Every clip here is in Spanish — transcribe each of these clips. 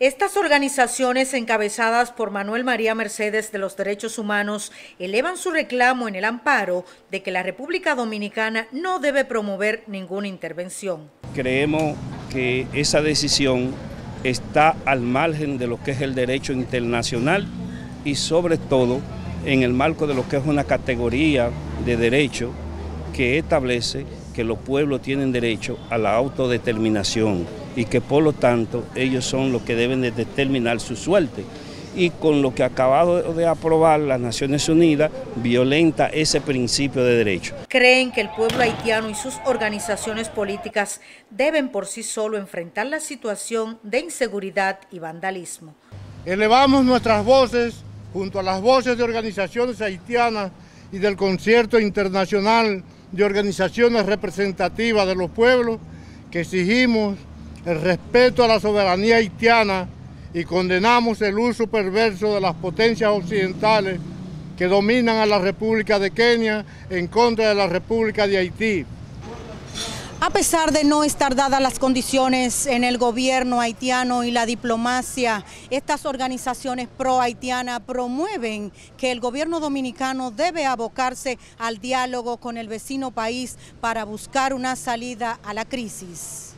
Estas organizaciones encabezadas por Manuel María Mercedes de los Derechos Humanos elevan su reclamo en el amparo de que la República Dominicana no debe promover ninguna intervención. Creemos que esa decisión está al margen de lo que es el derecho internacional y sobre todo en el marco de lo que es una categoría de derecho que establece que los pueblos tienen derecho a la autodeterminación y que por lo tanto ellos son los que deben de determinar su suerte. Y con lo que ha acabado de aprobar las Naciones Unidas, violenta ese principio de derecho. Creen que el pueblo haitiano y sus organizaciones políticas deben por sí solo enfrentar la situación de inseguridad y vandalismo. Elevamos nuestras voces junto a las voces de organizaciones haitianas y del concierto internacional de organizaciones representativas de los pueblos que exigimos el respeto a la soberanía haitiana y condenamos el uso perverso de las potencias occidentales que dominan a la República de Kenia en contra de la República de Haití. A pesar de no estar dadas las condiciones en el gobierno haitiano y la diplomacia, estas organizaciones pro-haitianas promueven que el gobierno dominicano debe abocarse al diálogo con el vecino país para buscar una salida a la crisis.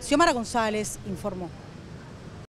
Xiomara González informó.